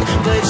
but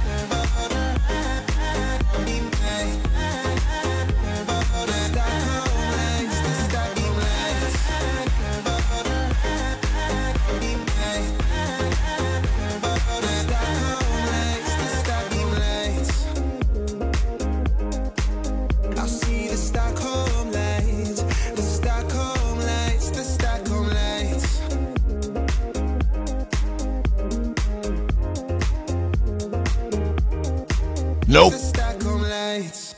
Nope. Lights.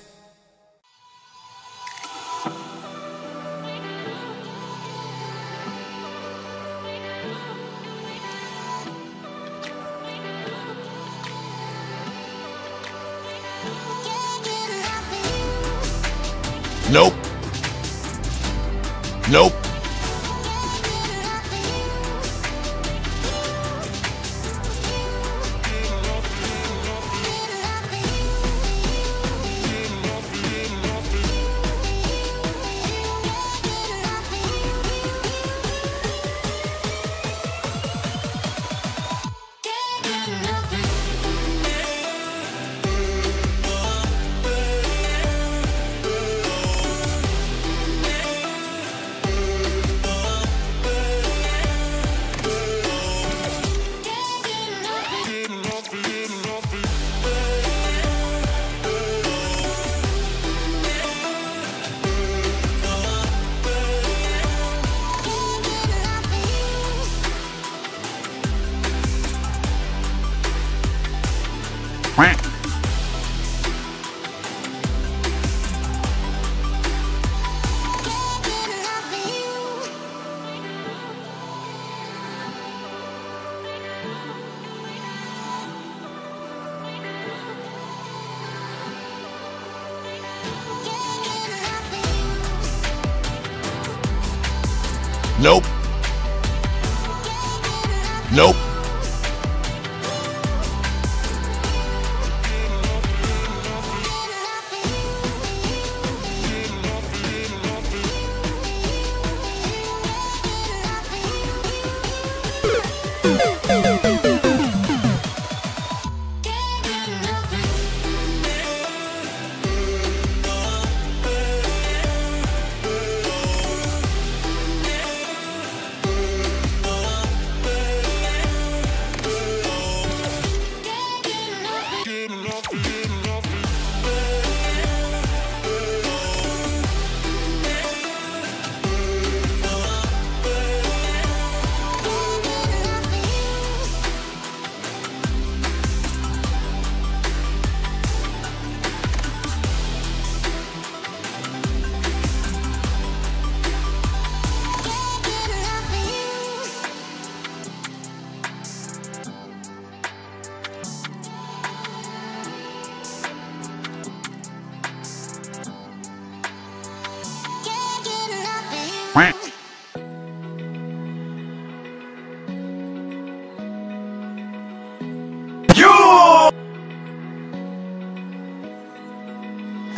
Nope. Quack. Nope. Nope.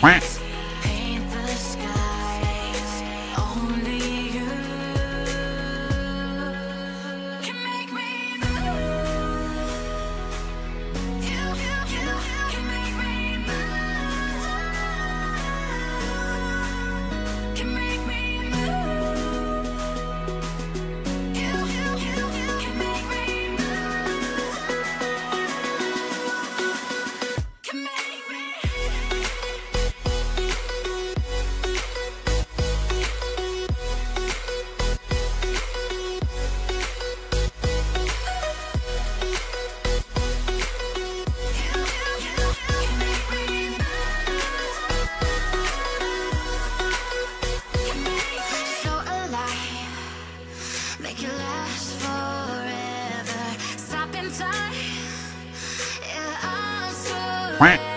Quack. Quack.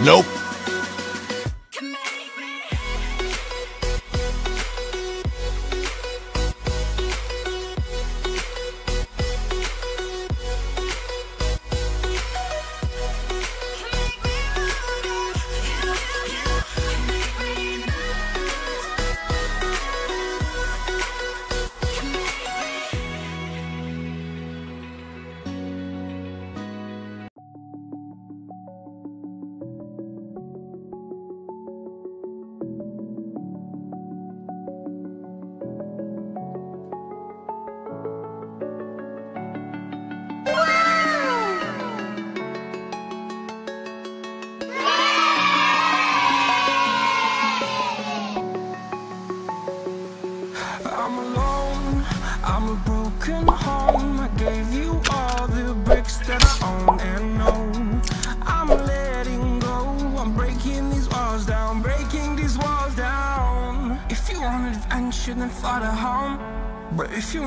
Nope. I'm alone, I'm a broken home. I gave you all the bricks that I own and know. I'm letting go, I'm breaking these walls down, breaking these walls down. If you want adventure, then fly to home. But if you